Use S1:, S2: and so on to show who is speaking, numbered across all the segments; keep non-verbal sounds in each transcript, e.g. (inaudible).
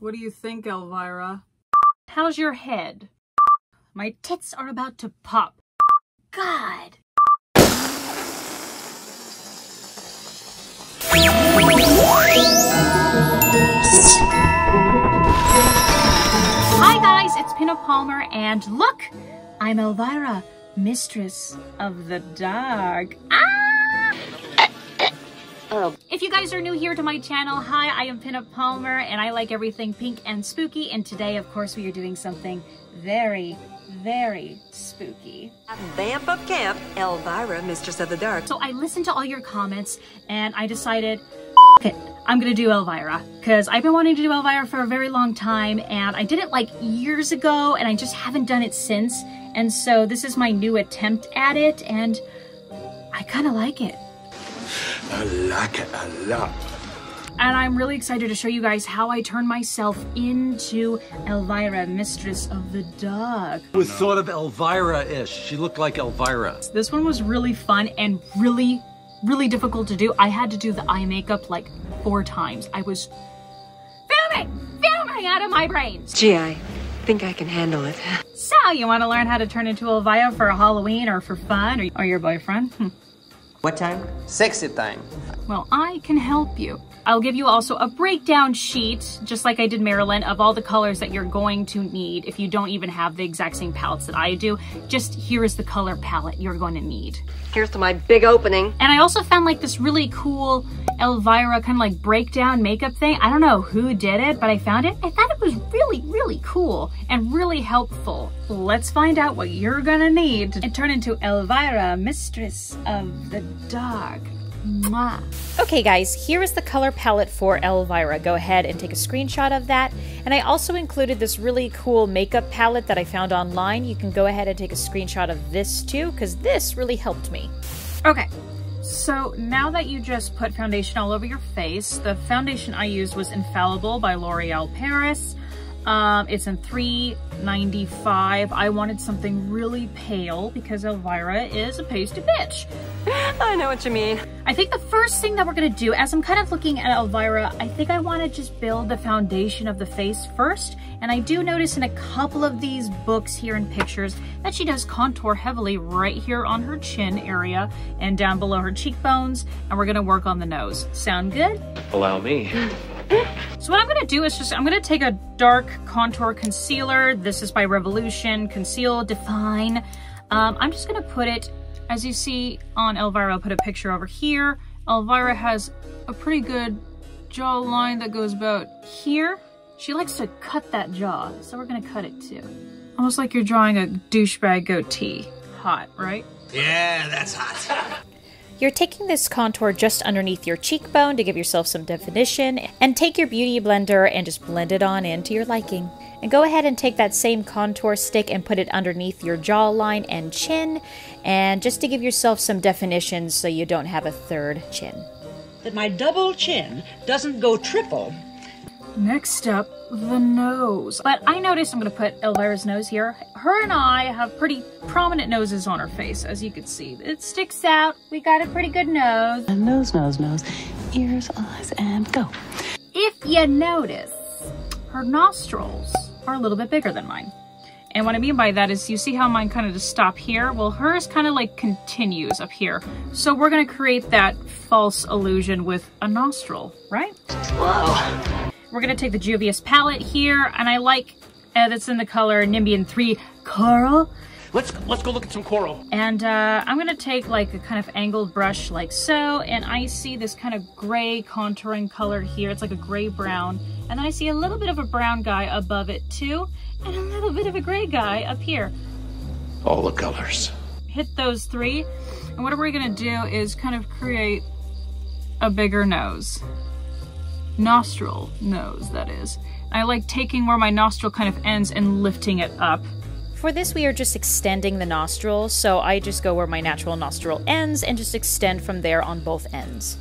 S1: What do you think, Elvira? How's your head? My tits are about to pop. God. Hi guys, it's Pinup Palmer and look, I'm Elvira, mistress of the dog. Ah! Oh. If you guys are new here to my channel, hi, I am Pinup Palmer and I like everything pink and spooky and today of course we are doing something very, very spooky.
S2: Vamp of Camp, Elvira, Mistress of the Dark.
S1: So I listened to all your comments and I decided, it, I'm gonna do Elvira because I've been wanting to do Elvira for a very long time and I did it like years ago and I just haven't done it since. And so this is my new attempt at it and I kind of like it.
S3: I like it a lot.
S1: And I'm really excited to show you guys how I turn myself into Elvira, Mistress of the Dog.
S4: was sort of Elvira-ish. She looked like Elvira.
S1: This one was really fun and really, really difficult to do. I had to do the eye makeup like four times. I was filming, filming out of my brains.
S2: Gee, I think I can handle it.
S1: So, you want to learn how to turn into Elvira for Halloween or for fun or, or your boyfriend? Hmm.
S5: What time? Sexy time.
S1: Well, I can help you. I'll give you also a breakdown sheet, just like I did Marilyn, of all the colors that you're going to need if you don't even have the exact same palettes that I do. Just here is the color palette you're going to need.
S2: Here's to my big opening.
S1: And I also found like this really cool Elvira kind of like breakdown makeup thing. I don't know who did it, but I found it. I thought it was really, really cool and really helpful. Let's find out what you're gonna need to turn into Elvira, Mistress of the Dark. Mwah.
S6: Okay guys, here is the color palette for Elvira. Go ahead and take a screenshot of that. And I also included this really cool makeup palette that I found online. You can go ahead and take a screenshot of this too, because this really helped me.
S1: Okay, so now that you just put foundation all over your face, the foundation I used was Infallible by L'Oreal Paris. Um, it's in 395. I wanted something really pale because Elvira is a pasty bitch.
S2: I know what you mean.
S1: I think the first thing that we're gonna do, as I'm kind of looking at Elvira, I think I wanna just build the foundation of the face first. And I do notice in a couple of these books here and pictures that she does contour heavily right here on her chin area and down below her cheekbones. And we're gonna work on the nose. Sound good?
S4: Allow me. (laughs)
S1: So what I'm gonna do is just, I'm gonna take a dark contour concealer. This is by Revolution, Conceal, Define. Um, I'm just gonna put it, as you see on Elvira, I'll put a picture over here. Elvira has a pretty good jawline that goes about here. She likes to cut that jaw, so we're gonna cut it too. Almost like you're drawing a douchebag goatee. Hot, right?
S3: Yeah, that's hot. (laughs)
S6: You're taking this contour just underneath your cheekbone to give yourself some definition, and take your beauty blender and just blend it on into your liking. And go ahead and take that same contour stick and put it underneath your jawline and chin, and just to give yourself some definition so you don't have a third chin.
S7: that my double chin doesn't go triple.
S1: Next up, the nose. But I noticed I'm gonna put Elvira's nose here. Her and I have pretty prominent noses on her face, as you can see. It sticks out. We got a pretty good nose.
S8: And Nose, nose, nose, ears, eyes, and go.
S1: If you notice, her nostrils are a little bit bigger than mine. And what I mean by that is you see how mine kind of just stop here? Well, hers kind of like continues up here. So we're gonna create that false illusion with a nostril, right? Whoa. We're gonna take the Juvia's palette here, and I like uh, that's in the color Nubian 3 Coral.
S4: Let's let's go look at some coral.
S1: And uh, I'm gonna take like a kind of angled brush like so, and I see this kind of gray contouring color here. It's like a gray brown. And then I see a little bit of a brown guy above it too, and a little bit of a gray guy up here.
S3: All the colors.
S1: Hit those three, and what we're gonna do is kind of create a bigger nose. Nostril nose, that is. I like taking where my nostril kind of ends and lifting it up.
S6: For this, we are just extending the nostril, so I just go where my natural nostril ends and just extend from there on both ends.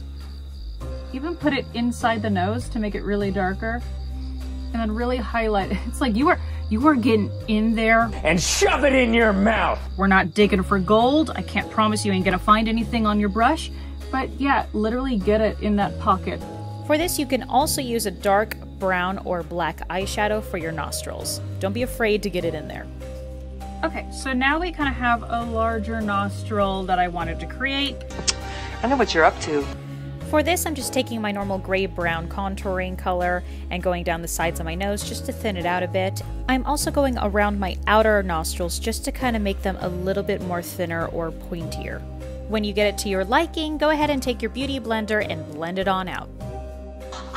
S1: even put it inside the nose to make it really darker and then really highlight it. (laughs) It's like you are you are getting in there.
S4: And shove it in your mouth.
S1: We're not digging for gold. I can't promise you ain't gonna find anything on your brush, but yeah, literally get it in that pocket
S6: For this, you can also use a dark brown or black eyeshadow for your nostrils. Don't be afraid to get it in there.
S1: Okay, so now we kind of have a larger nostril that I wanted to create.
S2: I know what you're up to.
S6: For this, I'm just taking my normal gray-brown contouring color and going down the sides of my nose just to thin it out a bit. I'm also going around my outer nostrils just to kind of make them a little bit more thinner or pointier. When you get it to your liking, go ahead and take your beauty blender and blend it on out.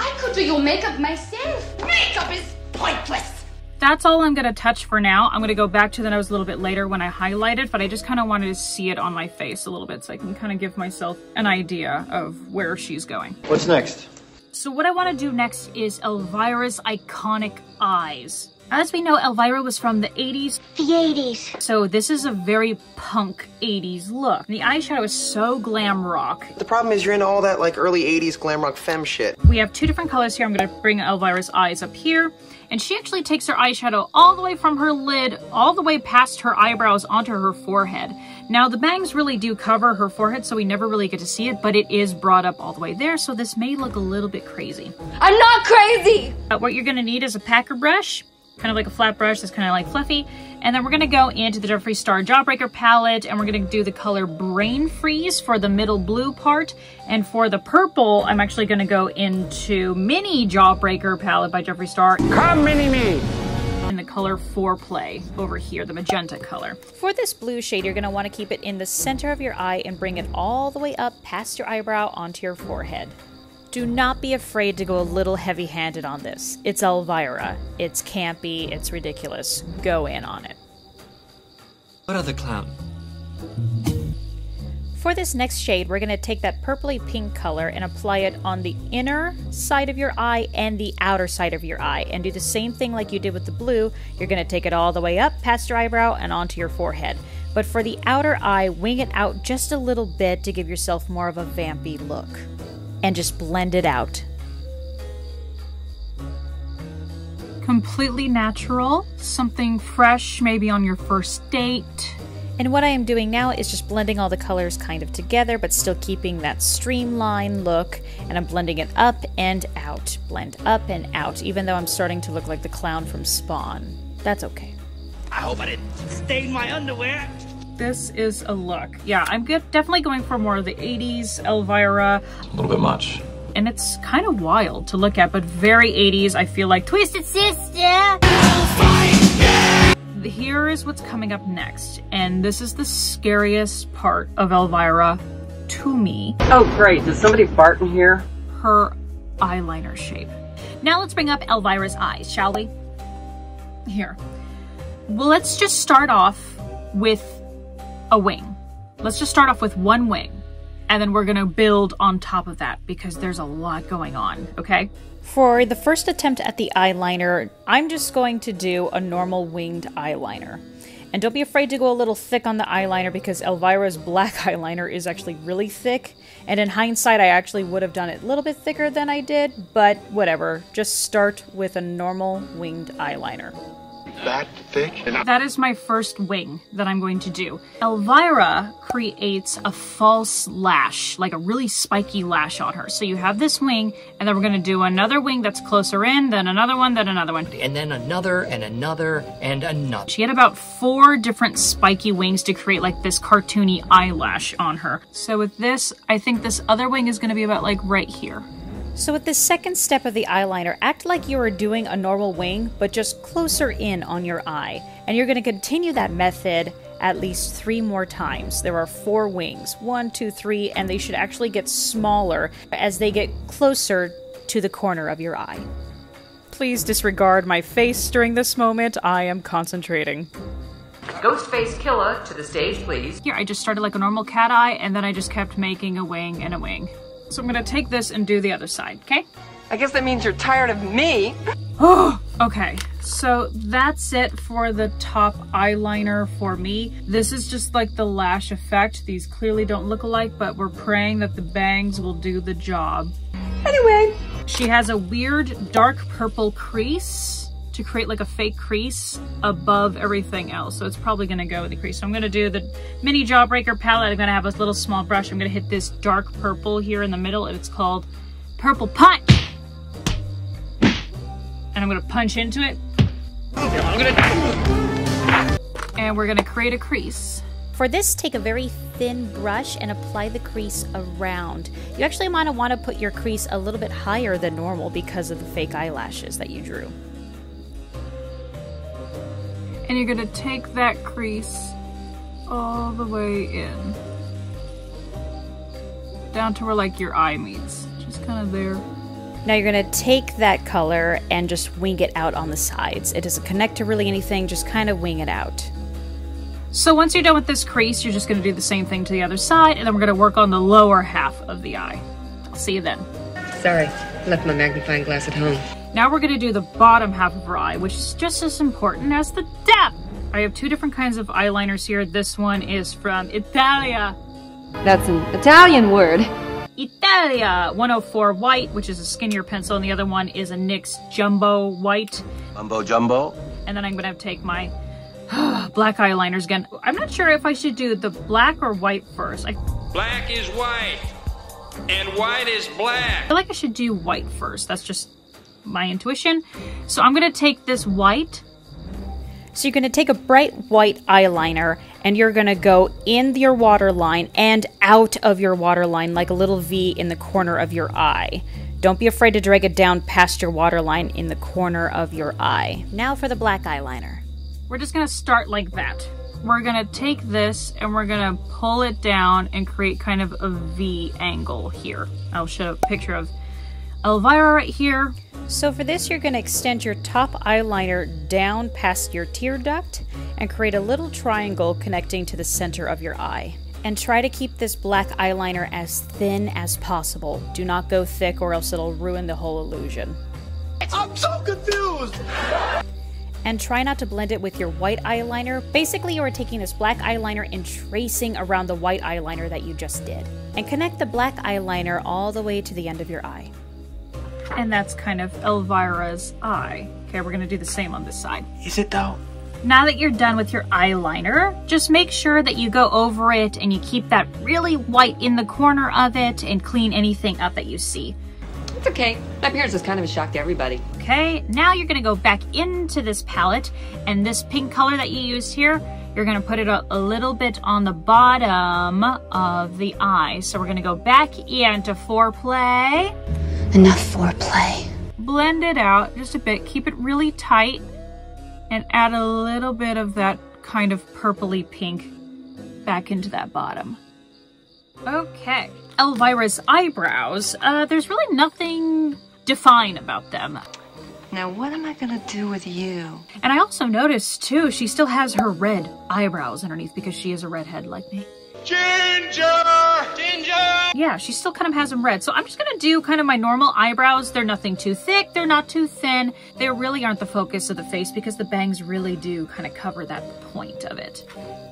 S9: I could do your makeup myself. Makeup is pointless.
S1: That's all I'm gonna touch for now. I'm gonna go back to the nose a little bit later when I highlight it, but I just kind of wanted to see it on my face a little bit so I can kind of give myself an idea of where she's going.
S4: What's next?
S1: So what I want to do next is Elvira's iconic eyes. As we know, Elvira was from the 80s.
S9: The 80s.
S1: So this is a very punk 80s look. The eyeshadow is so glam rock.
S5: The problem is you're into all that like early 80s glam rock femme shit.
S1: We have two different colors here. I'm going to bring Elvira's eyes up here. And she actually takes her eyeshadow all the way from her lid, all the way past her eyebrows onto her forehead. Now the bangs really do cover her forehead, so we never really get to see it, but it is brought up all the way there, so this may look a little bit crazy.
S9: I'm not crazy.
S1: Uh, what you're gonna need is a packer brush, kind of like a flat brush that's kind of like fluffy. And then we're gonna go into the Jeffree Star Jawbreaker palette and we're gonna do the color Brain Freeze for the middle blue part. And for the purple, I'm actually gonna go into Mini Jawbreaker palette by Jeffree Star.
S3: Come, mini me.
S1: In the color Foreplay over here, the magenta color.
S6: For this blue shade, you're going to want to keep it in the center of your eye and bring it all the way up past your eyebrow onto your forehead. Do not be afraid to go a little heavy handed on this. It's Elvira. It's campy, it's ridiculous. Go in on it.
S4: What other clown?
S6: For this next shade, we're going to take that purpley pink color and apply it on the inner side of your eye and the outer side of your eye. And do the same thing like you did with the blue. You're going to take it all the way up past your eyebrow and onto your forehead. But for the outer eye, wing it out just a little bit to give yourself more of a vampy look. And just blend it out.
S1: Completely natural, something fresh, maybe on your first date.
S6: And what I am doing now is just blending all the colors kind of together, but still keeping that streamline look. And I'm blending it up and out, blend up and out, even though I'm starting to look like the clown from Spawn. That's okay.
S3: I hope I didn't stain my underwear.
S1: This is a look. Yeah, I'm good, definitely going for more of the 80s Elvira.
S10: A little bit much.
S1: And it's kind of wild to look at, but very 80s. I feel like Twisted Sister. Here is what's coming up next, and this is the scariest part of Elvira to me.
S2: Oh, great. Did somebody fart in here?
S1: Her eyeliner shape. Now let's bring up Elvira's eyes, shall we? Here. Well, let's just start off with a wing. Let's just start off with one wing, and then we're gonna build on top of that because there's a lot going on, okay?
S6: For the first attempt at the eyeliner, I'm just going to do a normal winged eyeliner. And don't be afraid to go a little thick on the eyeliner because Elvira's black (laughs) eyeliner is actually really thick. And in hindsight, I actually would have done it a little bit thicker than I did, but whatever. Just start with a normal winged eyeliner.
S3: That thick?
S1: That is my first wing that I'm going to do. Elvira creates a false lash, like a really spiky lash on her. So you have this wing, and then we're going to do another wing that's closer in, then another one, then another one.
S11: And then another, and another, and another.
S1: She had about four different spiky wings to create like this cartoony eyelash on her. So with this, I think this other wing is going to be about like right here.
S6: So with the second step of the eyeliner, act like you are doing a normal wing, but just closer in on your eye. And you're going to continue that method at least three more times. There are four wings, one, two, three, and they should actually get smaller as they get closer to the corner of your eye. Please disregard my face during this moment. I am concentrating.
S2: Ghostface Killer to the stage, please.
S1: Here, I just started like a normal cat eye, and then I just kept making a wing and a wing. So I'm gonna take this and do the other side, okay?
S2: I guess that means you're tired of me.
S1: Oh, (gasps) okay. So that's it for the top eyeliner for me. This is just like the lash effect. These clearly don't look alike, but we're praying that the bangs will do the job.
S2: Anyway.
S1: She has a weird dark purple crease to create like a fake crease above everything else. So it's probably gonna go with the crease. So I'm gonna do the mini jawbreaker palette. I'm gonna have a little small brush. I'm gonna hit this dark purple here in the middle and it's called Purple Punch. and I'm gonna punch into it. And we're gonna create a crease.
S6: For this, take a very thin brush and apply the crease around. You actually might want to put your crease a little bit higher than normal because of the fake eyelashes that you drew.
S1: And you're gonna take that crease all the way in. Down to where like your eye meets. Just kind of there.
S6: Now you're going to take that color and just wing it out on the sides. It doesn't connect to really anything, just kind of wing it out.
S1: So once you're done with this crease, you're just going to do the same thing to the other side, and then we're going to work on the lower half of the eye. I'll see you then.
S2: Sorry, left my magnifying glass at home.
S1: Now we're going to do the bottom half of her eye, which is just as important as the depth. I have two different kinds of eyeliners here. This one is from Italia.
S2: That's an Italian word.
S1: Italia 104 white, which is a skinnier pencil, and the other one is a NYX Jumbo white.
S4: Mumbo jumbo.
S1: And then I'm going to take my (gasps) black eyeliners again. I'm not sure if I should do the black or white first. I
S10: Black is white, and white is black.
S1: I feel like I should do white first. That's just my intuition. So I'm going to take this white
S6: So you're going to take a bright white eyeliner and you're going to go in your waterline and out of your waterline like a little V in the corner of your eye. Don't be afraid to drag it down past your waterline in the corner of your eye. Now for the black eyeliner.
S1: We're just gonna start like that. We're gonna take this and we're gonna pull it down and create kind of a V angle here. I'll show a picture of Elvira right here.
S6: So for this, you're going to extend your top eyeliner down past your tear duct and create a little triangle connecting to the center of your eye. And try to keep this black eyeliner as thin as possible. Do not go thick or else it'll ruin the whole illusion.
S3: I'm so confused!
S6: And try not to blend it with your white eyeliner. Basically, you are taking this black eyeliner and tracing around the white eyeliner that you just did. And connect the black eyeliner all the way to the end of your eye.
S1: And that's kind of Elvira's eye. Okay, we're gonna do the same on this side.
S3: Is it though?
S1: Now that you're done with your eyeliner, just make sure that you go over it and you keep that really white in the corner of it and clean anything up that you see.
S2: It's okay. My appearance is kind of a shock to everybody.
S1: Okay, now you're gonna go back into this palette and this pink color that you used here, you're gonna put it a, a little bit on the bottom of the eye. So we're gonna go back into foreplay,
S8: Enough foreplay.
S1: blend it out just a bit, keep it really tight, and add a little bit of that kind of purpley pink back into that bottom. Okay, Elvira's eyebrows, uh, there's really nothing defined about them.
S2: Now, what am I gonna do with you?
S1: And I also noticed too, she still has her red eyebrows underneath because she is a redhead like me.
S3: Ginger! Ginger!
S1: Yeah, she still kind of has them red. So I'm just gonna do kind of my normal eyebrows. They're nothing too thick, they're not too thin. They really aren't the focus of the face because the bangs really do kind of cover that point of it.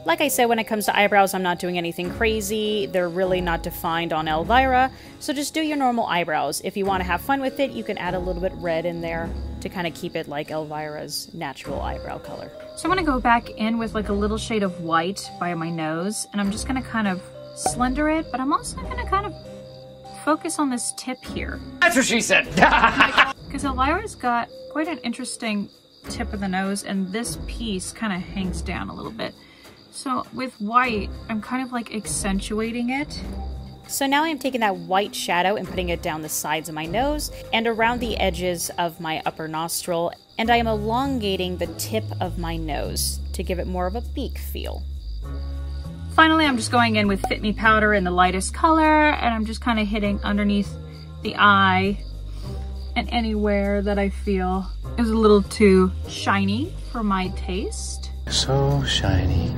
S6: Like I said, when it comes to eyebrows, I'm not doing anything crazy. They're really not defined on Elvira, so just do your normal eyebrows. If you want to have fun with it, you can add a little bit red in there to kind of keep it like Elvira's natural eyebrow color.
S1: So I'm gonna go back in with like a little shade of white by my nose and I'm just gonna kind of slender it, but I'm also gonna kind of focus on this tip here.
S3: That's what she said! (laughs)
S1: Oh because Elvira's got quite an interesting tip of the nose and this piece kind of hangs down a little bit. So with white, I'm kind of like accentuating it.
S6: So now I'm taking that white shadow and putting it down the sides of my nose and around the edges of my upper nostril, and I am elongating the tip of my nose to give it more of a beak feel.
S1: Finally, I'm just going in with Fit Me powder in the lightest color, and I'm just kind of hitting underneath the eye and anywhere that I feel is a little too shiny for my taste.
S3: So shiny.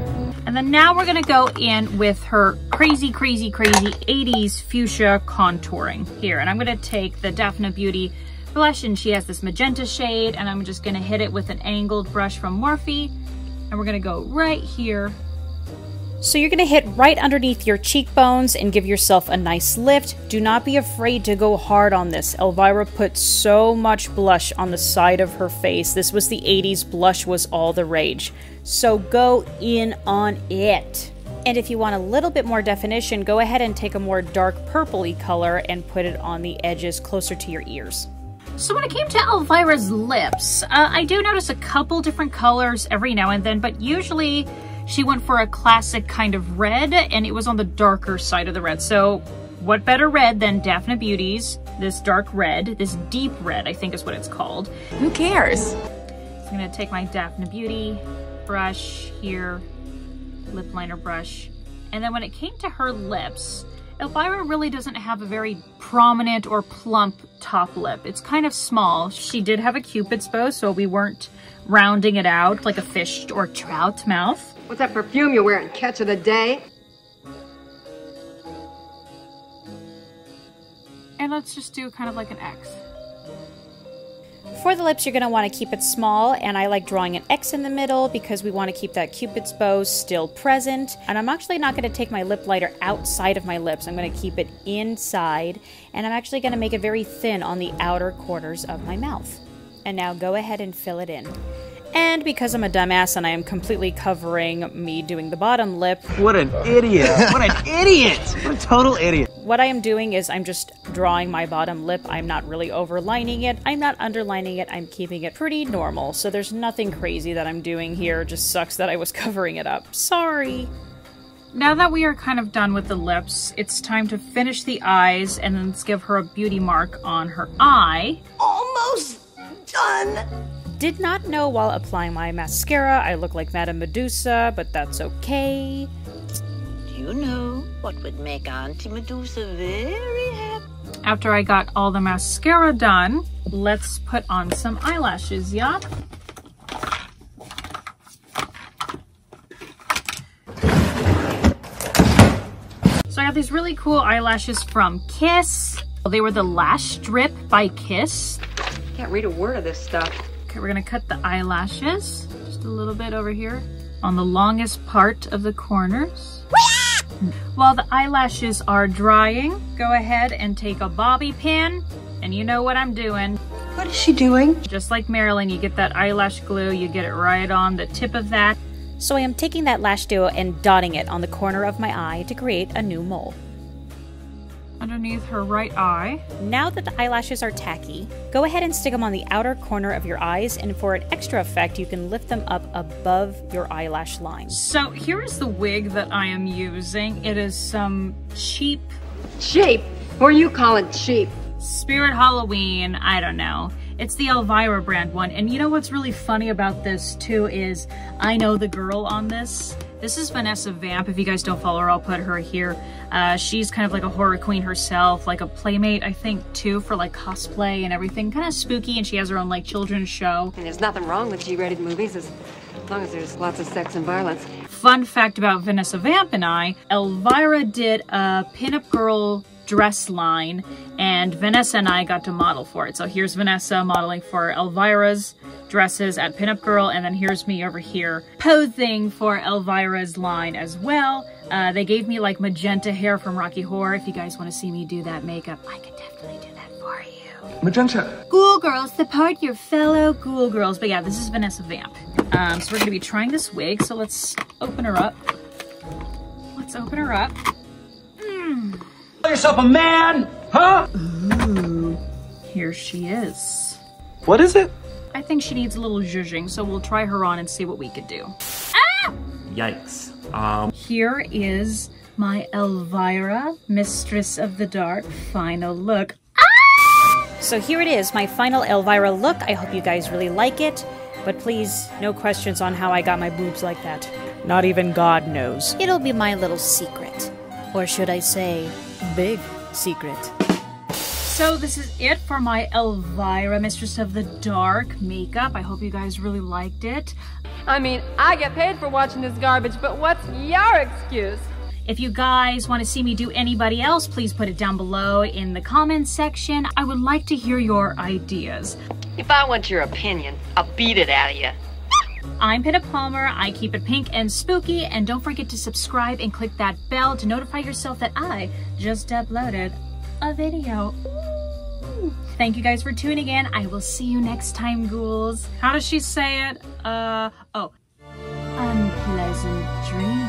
S1: And then now we're gonna go in with her crazy, crazy, crazy 80s fuchsia contouring here. And I'm gonna take the Dafna Beauty blush and she has this magenta shade and I'm just gonna hit it with an angled brush from Morphe. And we're gonna go right here.
S6: So you're going to hit right underneath your cheekbones and give yourself a nice lift. Do not be afraid to go hard on this. Elvira put so much blush on the side of her face. This was the 80s, blush was all the rage. So go in on it. And if you want a little bit more definition, go ahead and take a more dark purpley color and put it on the edges closer to your ears.
S1: So when it came to Elvira's lips, uh, I do notice a couple different colors every now and then, but usually she went for a classic kind of red, and it was on the darker side of the red. So what better red than Dafna Beauty's, this dark red, this deep red, I think is what it's called.
S12: Who cares?
S1: So I'm gonna take my Dafna Beauty brush here, lip liner brush, and then when it came to her lips, Elvira really doesn't have a very prominent or plump top lip. It's kind of small. She did have a cupid's bow, so we weren't rounding it out like a fish or trout mouth.
S2: What's that perfume you're wearing? Catch of the day?
S1: And let's just do kind of like an X.
S6: For the lips, you're going to want to keep it small, and I like drawing an X in the middle because we want to keep that cupid's bow still present. And I'm actually not going to take my lip lighter outside of my lips. I'm going to keep it inside, and I'm actually going to make it very thin on the outer corners of my mouth. And now go ahead and fill it in. And because I'm a dumbass and I am completely covering me doing the bottom lip.
S13: What an idiot! what an idiot! What a total idiot!
S6: What I am doing is I'm just drawing my bottom lip. I'm not really overlining it. I'm not underlining it. I'm keeping it pretty normal. So there's nothing crazy that I'm doing here. It just sucks that I was (laughs) covering it up. Sorry.
S1: Now that we are kind of done with the lips, it's time to finish the eyes and then let's give her a beauty mark on her eye.
S12: Almost done.
S6: Did not know while applying my mascara I look like Madame Medusa, but that's okay.
S12: Do you know what would make Auntie Medusa very happy?
S1: After I got all the mascara done, let's put on some eyelashes, yeah? So I got these really cool eyelashes from Kiss. They were the Lash Strip by Kiss.
S2: Can't read a word of this stuff.
S1: Okay, we're gonna cut the eyelashes just a little bit over here on the longest part of the corners. (laughs) While the eyelashes are drying, go ahead and take a bobby pin, and you know what I'm doing.
S12: What is she doing?
S1: Just like Marilyn, you get that eyelash glue, you get it right on the tip of that.
S6: So I am taking that lash duo and dotting it on the corner of my eye to create a new mole.
S1: Underneath her right eye.
S6: Now that the eyelashes are tacky, go ahead and stick them on the outer corner of your eyes, and for an extra effect, you can lift them up above your eyelash line.
S1: So here is the wig that I am using. It is some cheap...
S2: Cheap? What are you calling cheap?
S1: Spirit Halloween, I don't know. It's the Elvira brand one. And you know what's really funny about this too is I know the girl on this. This is Vanessa Vamp. If you guys don't follow her, I'll put her here. Uh, she's kind of like a horror queen herself, like a playmate, I think, too, for like cosplay and everything. Kind of spooky, and she has her own like children's show.
S2: And there's nothing wrong with G-rated movies as long as there's lots of sex and violence.
S1: Fun fact about Vanessa Vamp and I, Elvira did a pinup girl dress line and Vanessa and I got to model for it. So here's Vanessa modeling for Elvira's dresses at Pinup Girl and then here's me over here posing for Elvira's line as well. Uh, they gave me like magenta hair from Rocky Horror. If you guys want to see me do that makeup, I could definitely do that for you.
S13: Magenta.
S1: Ghoul girls, support your fellow ghoul girls. But yeah, this is Vanessa Vamp. Um, so we're going to be trying this wig. So let's open her up. Let's open her up.
S13: Call yourself a man, huh?
S1: Ooh, here she is.
S13: What is it?
S1: I think she needs a little zhuzhing, so we'll try her on and see what we could do.
S13: Ah! Yikes. Um.
S1: Here is my Elvira, Mistress of the Dark, final look.
S6: Ah! So here it is, my final Elvira look. I hope you guys really like it. But please, no questions on how I got my boobs like that. Not even God knows. It'll be my little secret. Or should I say, big secret.
S1: So this is it for my Elvira, Mistress of the Dark makeup. I hope you guys really liked it.
S2: I mean, I get paid for watching this garbage, but what's your excuse?
S1: If you guys want to see me do anybody else, please put it down below in the comments section. I would like to hear your ideas.
S2: If I want your opinion, I'll beat it out of you.
S1: I'm Pinup Palmer. I keep it pink and spooky. And don't forget to subscribe and click that bell to notify yourself that I just uploaded a video. Ooh. Thank you guys for tuning in. I will see you next time, ghouls. How does she say it? Uh, oh. Unpleasant dreams.